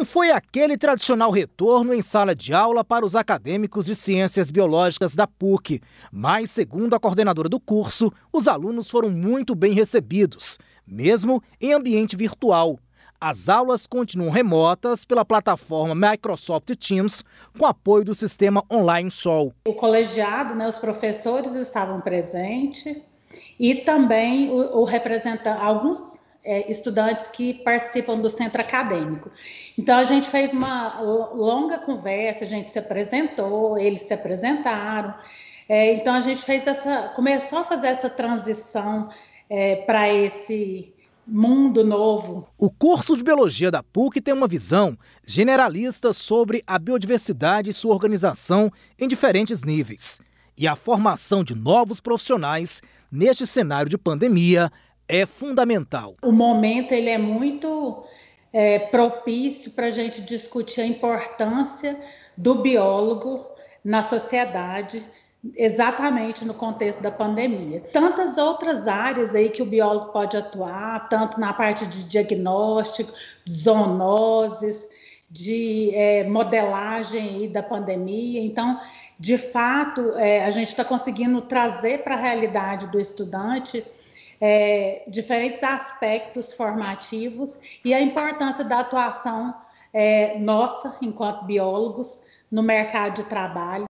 Não foi aquele tradicional retorno em sala de aula para os acadêmicos de ciências biológicas da PUC, mas, segundo a coordenadora do curso, os alunos foram muito bem recebidos, mesmo em ambiente virtual. As aulas continuam remotas pela plataforma Microsoft Teams, com apoio do sistema Online Sol. O colegiado, né, os professores estavam presentes e também o, o alguns é, estudantes que participam do centro acadêmico. Então, a gente fez uma longa conversa, a gente se apresentou, eles se apresentaram. É, então, a gente fez essa, começou a fazer essa transição é, para esse mundo novo. O curso de Biologia da PUC tem uma visão generalista sobre a biodiversidade e sua organização em diferentes níveis. E a formação de novos profissionais neste cenário de pandemia é fundamental. O momento ele é muito é, propício para a gente discutir a importância do biólogo na sociedade, exatamente no contexto da pandemia. Tantas outras áreas aí que o biólogo pode atuar, tanto na parte de diagnóstico, zoonoses, de é, modelagem da pandemia. Então, de fato, é, a gente está conseguindo trazer para a realidade do estudante é, diferentes aspectos formativos e a importância da atuação é, nossa, enquanto biólogos, no mercado de trabalho.